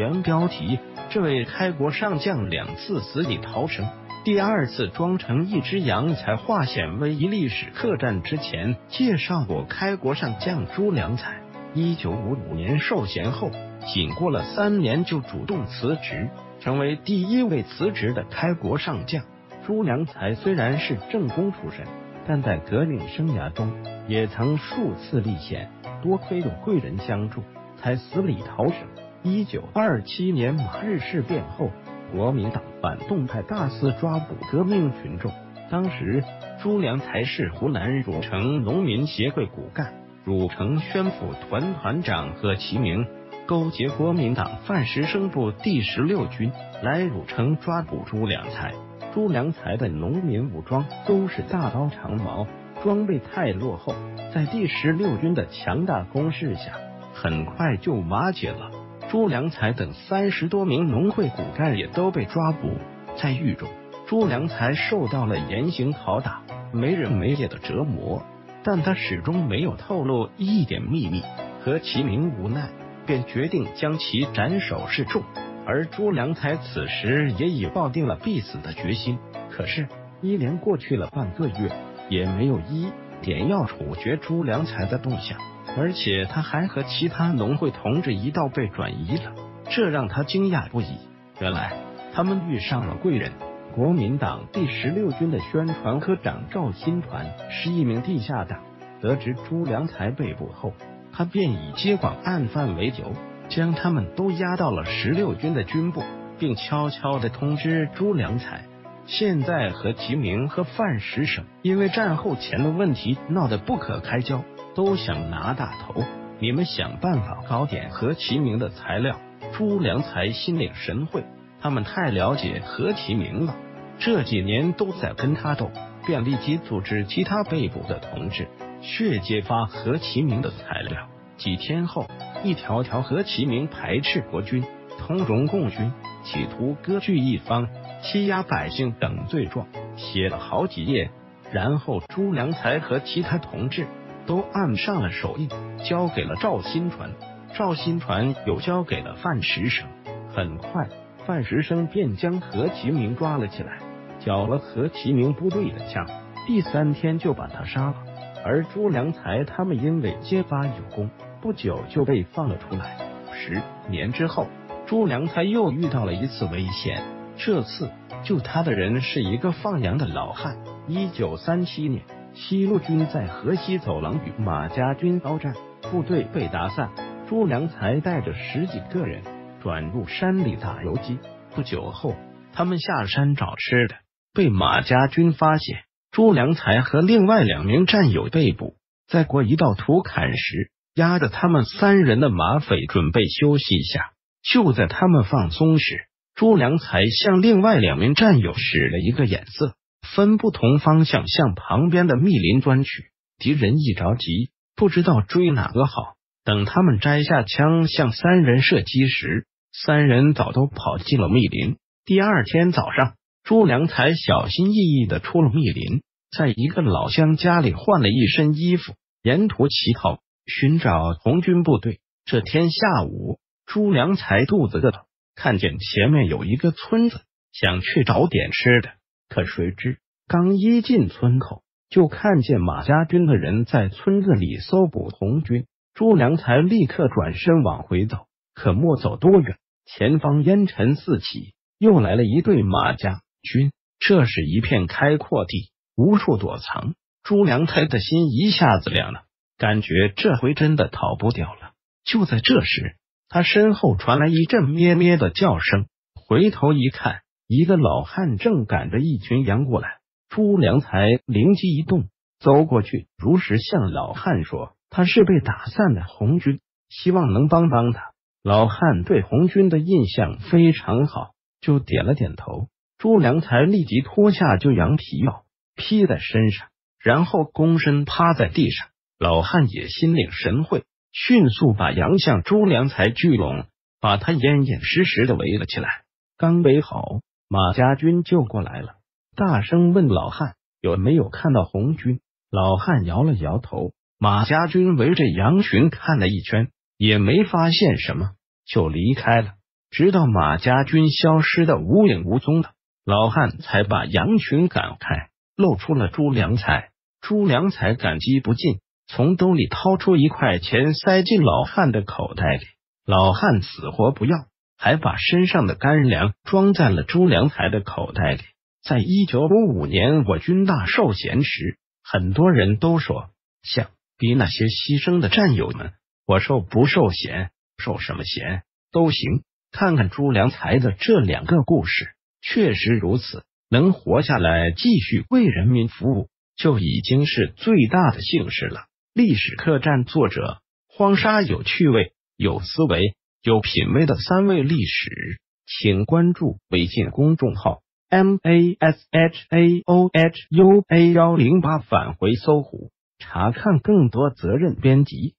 原标题：这位开国上将两次死里逃生，第二次装成一只羊才化险为夷。历史客栈之前介绍过，开国上将朱良才，一九五五年受衔后，仅过了三年就主动辞职，成为第一位辞职的开国上将。朱良才虽然是正宫出身，但在革命生涯中也曾数次历险，多亏有贵人相助，才死里逃生。一九二七年马日事变后，国民党反动派大肆抓捕革命群众。当时朱良才是湖南汝城农民协会骨干，汝城宣抚团团长贺其明勾结国民党范石生部第十六军来汝城抓捕朱良才。朱良才的农民武装都是大刀长矛，装备太落后，在第十六军的强大攻势下，很快就瓦解了。朱良才等三十多名农会骨干也都被抓捕，在狱中，朱良才受到了严刑拷打、没日没夜的折磨，但他始终没有透露一点秘密。何其明无奈，便决定将其斩首示众。而朱良才此时也已抱定了必死的决心，可是，一连过去了半个月，也没有一点要处决朱良才的动向，而且他还和其他农会同志一道被转移了，这让他惊讶不已。原来，他们遇上了贵人。国民党第十六军的宣传科长赵新传是一名地下党，得知朱良才被捕后，他便以接管案犯为由。将他们都押到了十六军的军部，并悄悄的通知朱良才，现在何其明和范石生因为战后钱的问题闹得不可开交，都想拿大头。你们想办法搞点何其明的材料。朱良才心领神会，他们太了解何其明了，这几年都在跟他斗，便立即组织其他被捕的同志，血揭发何其明的材料。几天后。一条条何其明排斥国军、通融共军、企图割据一方、欺压百姓等罪状，写了好几页。然后朱良才和其他同志都按上了手印，交给了赵新传。赵新传又交给了范石生。很快，范石生便将何其明抓了起来，缴了何其明部队的枪。第三天就把他杀了。而朱良才他们因为揭发有功。不久就被放了出来。十年之后，朱良才又遇到了一次危险。这次救他的人是一个放羊的老汉。一九三七年，西路军在河西走廊与马家军交战，部队被打散。朱良才带着十几个人转入山里打游击。不久后，他们下山找吃的，被马家军发现。朱良才和另外两名战友被捕。在过一道土坎时。压着他们三人的马匪准备休息一下，就在他们放松时，朱良才向另外两名战友使了一个眼色，分不同方向向旁边的密林钻去。敌人一着急，不知道追哪个好。等他们摘下枪向三人射击时，三人早都跑进了密林。第二天早上，朱良才小心翼翼的出了密林，在一个老乡家里换了一身衣服，沿途乞讨。寻找红军部队。这天下午，朱良才肚子饿，看见前面有一个村子，想去找点吃的。可谁知刚一进村口，就看见马家军的人在村子里搜捕红军。朱良才立刻转身往回走，可没走多远，前方烟尘四起，又来了一队马家军。这是一片开阔地，无处躲藏。朱良才的心一下子凉了。感觉这回真的逃不掉了。就在这时，他身后传来一阵咩咩的叫声，回头一看，一个老汉正赶着一群羊过来。朱良才灵机一动，走过去，如实向老汉说：“他是被打散的红军，希望能帮帮他。”老汉对红军的印象非常好，就点了点头。朱良才立即脱下旧羊皮袄披在身上，然后躬身趴在地上。老汉也心领神会，迅速把杨向朱良才聚拢，把他严严实实的围了起来。刚围好，马家军就过来了，大声问老汉有没有看到红军。老汉摇了摇头。马家军围着羊群看了一圈，也没发现什么，就离开了。直到马家军消失的无影无踪了，老汉才把羊群赶开，露出了朱良才。朱良才感激不尽，从兜里掏出一块钱塞进老汉的口袋里。老汉死活不要，还把身上的干粮装在了朱良才的口袋里。在一九五五年我军大受闲时，很多人都说想比那些牺牲的战友们，我受不受闲，受什么闲都行。看看朱良才的这两个故事，确实如此。能活下来，继续为人民服务，就已经是最大的幸事了。历史客栈作者荒沙有趣味、有思维、有品味的三位历史，请关注微信公众号 m a s h a o h u a 幺零八，返回搜狐，查看更多责任编辑。